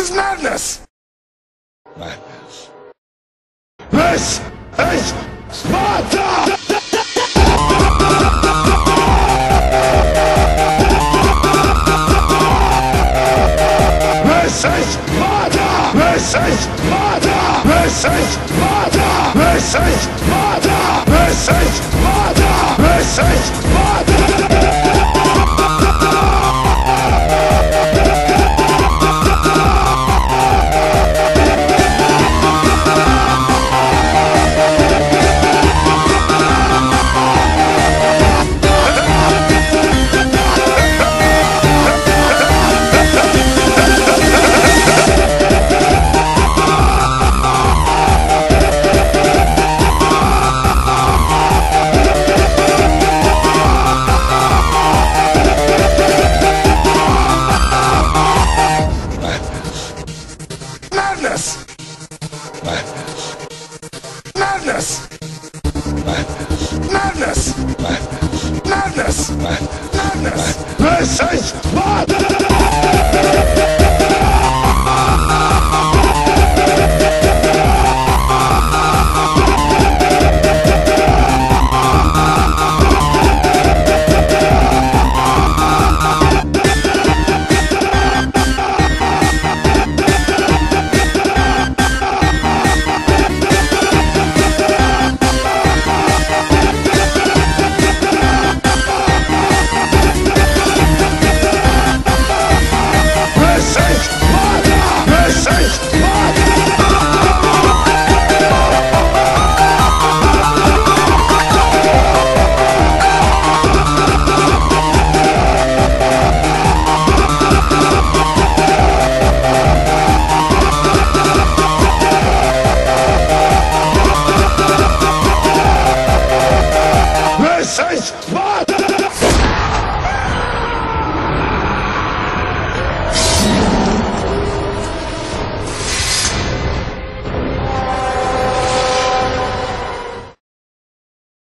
is madness! Madness. This is Sparta! This is Sparta! This is Sparta! This is Sparta! This is Sparta! Madness! Madness. Madness! Madness. Madness! Madness. Madness! This is Sparta! Bota!